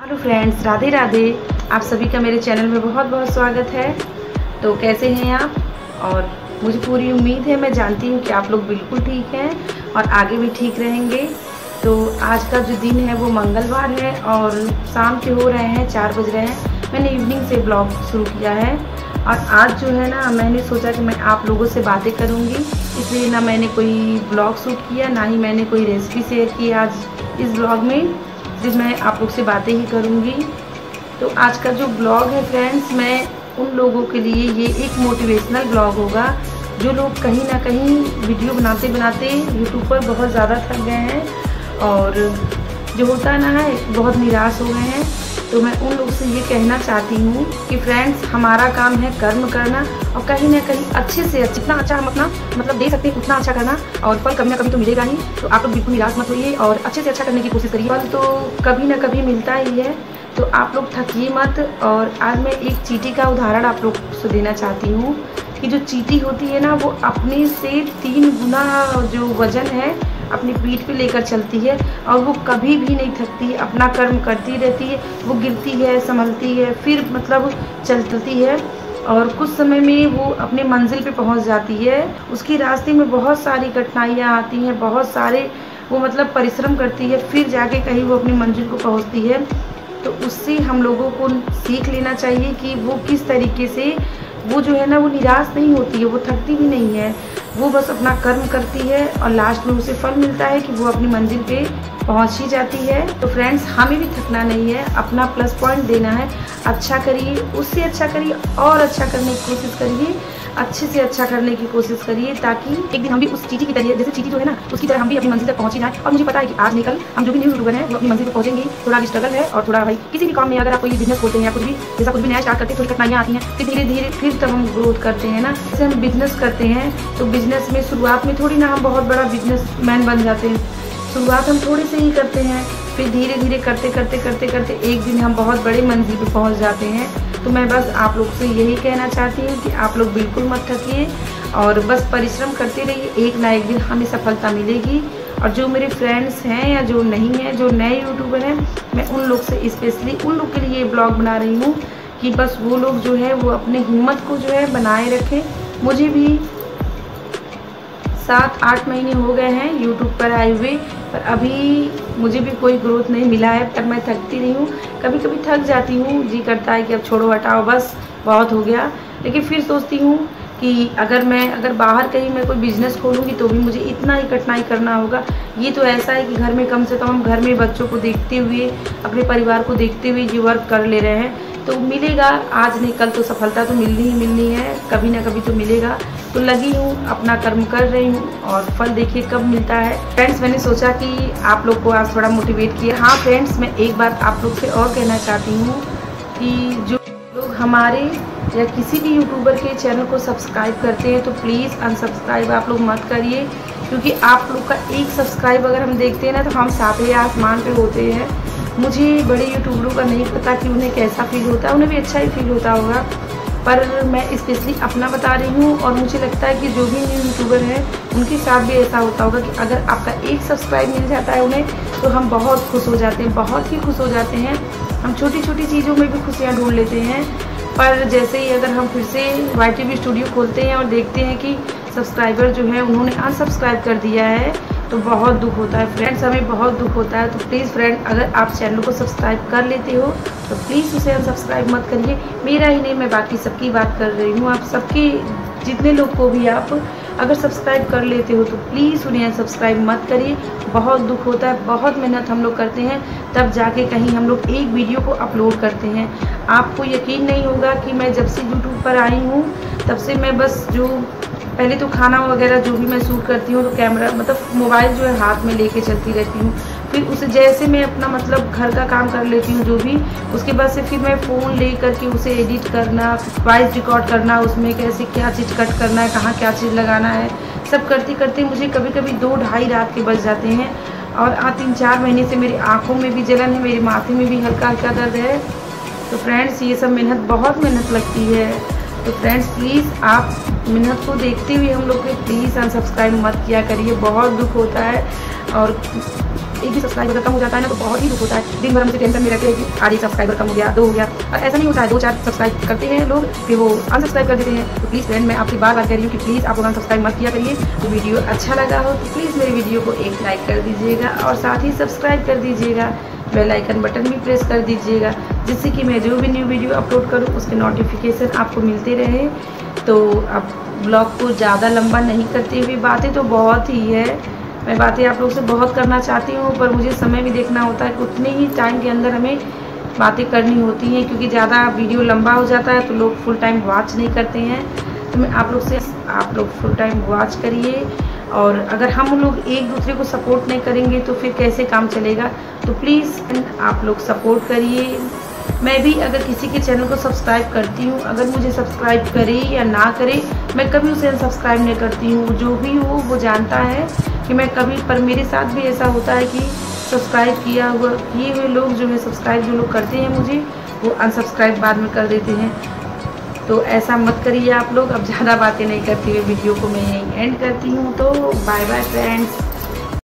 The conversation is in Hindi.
Hello friends, Radhe Radhe. आप सभी का मेरे चैनल में बहुत बहुत स्वागत है। तो कैसे हैं आप? और मुझे पूरी उम्मीद है, मैं जानती हूँ कि आप लोग बिल्कुल ठीक हैं और आगे भी ठीक रहेंगे। तो आज का जो दिन है, वो मंगलवार है और शाम के हो रहे हैं, चार बज रहे हैं। मैंने इवनिंग से ब्लॉग शुरू किया है। और आज जो है ना, मैंने सोचा कि मैं आप लोगों से बातें करूँगी। इसलिए ना मैंने कोई ब्लॉग शूट किया, ना ही मैंने कोई रेसिपी शेयर की आज इस ब्लॉग में। सिर्फ़ मैं आप लोग से बातें ही करूँगी। तो आज का जो ब्लॉग है फ्रेंड्स, मैं उन लोगों के लिए ये एक मोटिवेशनल ब्लॉग होगा, जो लोग कहीं ना कहीं वीडियो बनाते बनाते यूट्यूब पर बहुत ज़्यादा थक गए हैं और जो होता ना है बहुत निराश हो गए हैं। तो मैं उन लोग से ये कहना चाहती हूँ कि फ्रेंड्स हमारा काम है कर्म करना और कहीं ना कहीं अच्छे से, जितना अच्छा हम अपना मतलब दे सकते हैं, उतना अच्छा करना और फल कभी ना कभी तो मिलेगा ही। तो आप लोग बिल्कुल निराश मत होइए और अच्छे से अच्छा करने की कोशिश करिए। फल तो कभी ना कभी मिलता ही है। तो आप लोग थकिए मत और आज मैं एक चीटी का उदाहरण आप लोग से देना चाहती हूँ कि जो चीटी होती है ना, वो अपने से तीन गुना जो वज़न है अपनी पीठ पे लेकर चलती है और वो कभी भी नहीं थकती, अपना कर्म करती रहती है, वो गिरती है, संभलती है, फिर मतलब चलती है और कुछ समय में वो अपने मंजिल पे पहुँच जाती है। उसकी रास्ते में बहुत सारी कठिनाइयाँ आती हैं, बहुत सारे वो मतलब परिश्रम करती है, फिर जाके कहीं वो अपनी मंजिल को पहुँचती है। तो उससे हम लोगों को सीख लेना चाहिए कि वो किस तरीके से वो जो है ना वो निराश नहीं होती है, वो थकती भी नहीं है। वो बस अपना कर्म करती है और लास्ट में उसे फल मिलता है कि वो अपनी मंजिल पे पहुँच ही जाती है। तो फ्रेंड्स हमें भी थकना नहीं है, अपना प्लस पॉइंट देना है। अच्छा करिए, उससे अच्छा करिए और अच्छा करने की कोशिश करिए। अच्छे से अच्छा करने की कोशिश करिए ताकि एक दिन हम भी उस चीटी की तरह, जैसे चीटी जो है ना, उसकी तरह हम भी अपनी मंजिल तक पहुँचे जाए। और मुझे पता है कि आज निकल, हम जो भी न्यू यूट्यूबर हैं, वो अपनी मंजिल पर पहुँचेंगे। थोड़ा स्ट्रगल है और थोड़ा भाई, किसी भी काम में अगर आप कोई बिज़नेस खोलते हैं या कुछ भी, जैसा कुछ भी नया स्टार्ट करते हैं, थोड़ी कठिनाइयाँ आती हैं, फिर धीरे धीरे फिर तब हम ग्रोथ करते हैं ना, जैसे हम बिज़नेस करते हैं तो बिज़नेस में शुरुआत में थोड़ी ना हम बहुत बड़ा बिज़नेस मैन बन जाते हैं। शुरुआत हम थोड़ी से ही करते हैं, फिर धीरे धीरे करते करते करते करते एक दिन हम बहुत बड़े मंजिल पर पहुँच जाते हैं। तो मैं बस आप लोग से यही कहना चाहती हूँ कि आप लोग बिल्कुल मत थकिए और बस परिश्रम करते रहिए। एक ना एक दिन हमें सफलता मिलेगी। और जो मेरे फ्रेंड्स हैं या जो नहीं हैं, जो नए यूट्यूबर हैं, मैं उन लोग से स्पेशली उन लोग के लिए ब्लॉग बना रही हूँ कि बस वो लोग जो है, वो अपने हिम्मत को जो है बनाए रखें। मुझे भी सात, आठ महीने हो गए हैं यूट्यूब पर आए हुए, पर अभी मुझे भी कोई ग्रोथ नहीं मिला है, पर मैं थकती नहीं हूँ। कभी कभी थक जाती हूँ, जी करता है कि अब छोड़ो, हटाओ, बस, बहुत हो गया। लेकिन फिर सोचती हूँ कि अगर मैं, अगर बाहर कहीं मैं कोई बिज़नेस खोलूँगी तो भी मुझे इतना ही कठिनाई करना होगा। ये तो ऐसा है कि घर में कम से कम हम घर में बच्चों को देखते हुए, अपने परिवार को देखते हुए ये वर्क कर ले रहे हैं। तो मिलेगा। आज नहीं, कल तो सफलता तो मिलनी ही मिलनी है। कभी ना कभी तो मिलेगा। तो लगी हूँ, अपना कर्म कर रही हूँ और फल देखिए कब मिलता है। फ्रेंड्स मैंने सोचा कि आप लोग को आज थोड़ा मोटिवेट किया। हाँ फ्रेंड्स मैं एक बात आप लोग से और कहना चाहती हूँ कि जो लोग हमारे या किसी भी यूट्यूबर के चैनल को सब्सक्राइब करते हैं तो प्लीज़ अनसब्सक्राइब आप लोग मत करिए। क्योंकि आप लोग का एक सब्सक्राइब अगर हम देखते हैं ना तो हम सातवें आसमान पे होते हैं। मुझे बड़े यूट्यूबरों का नहीं पता कि उन्हें कैसा फील होता है, उन्हें भी अच्छा ही फील होता होगा। पर मैं स्पेशली अपना बता रही हूँ और मुझे लगता है कि जो भी न्यू यूट्यूबर हैं, उनके साथ भी ऐसा होता होगा कि अगर आपका एक सब्सक्राइब मिल जाता है उन्हें तो हम बहुत खुश हो जाते हैं, बहुत ही खुश हो जाते हैं। हम छोटी छोटी चीज़ों में भी खुशियाँ ढूंढ लेते हैं। पर जैसे ही अगर हम फिर से वाई स्टूडियो खोलते हैं और देखते हैं कि सब्सक्राइबर जो है, उन्होंने अनसब्सक्राइब कर दिया है तो बहुत दुख होता है। फ्रेंड्स हमें बहुत दुख होता है। तो प्लीज़ फ्रेंड अगर आप चैनल को सब्सक्राइब कर लेते हो तो प्लीज़ उसे अनसब्सक्राइब मत करिए। मेरा ही नहीं, मैं बाकी सबकी बात कर रही हूँ। आप सबके, जितने लोग को भी आप अगर सब्सक्राइब कर लेते हो तो प्लीज़ उन्हें अनसब्सक्राइब मत करिए। बहुत दुख होता है, बहुत मेहनत हम लोग करते हैं, तब जाके कहीं हम लोग एक वीडियो को अपलोड करते हैं। आपको यकीन नहीं होगा कि मैं जब से यूट्यूब पर आई हूँ, तब से मैं बस जो पहले तो खाना वगैरह जो भी मैं शूट करती हूँ तो कैमरा मतलब मोबाइल जो है हाथ में लेके चलती रहती हूँ। फिर उसे जैसे मैं अपना मतलब घर का काम कर लेती हूँ, जो भी, उसके बाद से फिर मैं फ़ोन ले करके उसे एडिट करना वॉइस रिकॉर्ड करना, उसमें कैसे क्या चीज़ कट करना है, कहाँ क्या चीज़ लगाना है, सब करते करते मुझे कभी कभी दो ढाई रात के बज जाते हैं। और आ तीन चार महीने से मेरी आँखों में भी जलन है, मेरे माथे में भी हल्का हल्का दर्द है। तो फ्रेंड्स ये सब मेहनत, बहुत मेहनत लगती है। तो फ्रेंड्स प्लीज़ आप मेहनत को देखते हुए हम लोग के प्लीज़ अनसब्सक्राइब मत किया करिए। बहुत दुख होता है और एक भी सब्सक्राइबर कम हो जाता है ना तो बहुत ही दुख होता है। दिन भर हमसे टेंशन में रहते हैं कि आधी सब्सक्राइबर कम हो गया, दो हो गया। और ऐसा नहीं होता है दो चार सब्सक्राइब करते हैं लोग, फिर वो अनसब्सक्राइब कर देते हैं। तो प्लीज़ फ्रेंड मैं आपकी बार बार कह रही हूँ कि प्लीज़ आप लोग अनसब्सक्राइब मत किया करिए। तो वीडियो अच्छा लगा हो तो प्लीज़ मेरे वीडियो को एक लाइक कर दीजिएगा और साथ ही सब्सक्राइब कर दीजिएगा। बेल आइकन बटन भी प्रेस कर दीजिएगा, जिससे कि मैं जो भी न्यू वीडियो अपलोड करूँ, उसके नोटिफिकेशन आपको मिलते रहे। तो अब ब्लॉग को ज़्यादा लंबा नहीं करती हुई बातें तो बहुत ही है। मैं बातें आप लोग से बहुत करना चाहती हूँ, पर मुझे समय भी देखना होता है, उतने ही टाइम के अंदर हमें बातें करनी होती हैं, क्योंकि ज़्यादा वीडियो लंबा हो जाता है तो लोग फुल टाइम वॉच नहीं करते हैं। तो मैं आप लोग से आप लोग फुल टाइम वॉच करिए। और अगर हम लोग एक दूसरे को सपोर्ट नहीं करेंगे तो फिर कैसे काम चलेगा? तो प्लीज़ आप लोग सपोर्ट करिए। मैं भी अगर किसी के चैनल को सब्सक्राइब करती हूँ, अगर मुझे सब्सक्राइब करे या ना करे, मैं कभी उसे सब्सक्राइब नहीं करती हूँ। जो भी हो, वो जानता है कि मैं कभी, पर मेरे साथ भी ऐसा होता है कि सब्सक्राइब किया हुआ, किए हुए लोग जो है सब्सक्राइब जो लोग करते हैं मुझे, वो अनसब्सक्राइब बाद में कर देते हैं। तो ऐसा मत करिए आप लोग, अब ज़्यादा बातें नहीं करती हुई वीडियो को मैं यहीं एंड करती हूँ तो बाय बाय फ्रेंड्स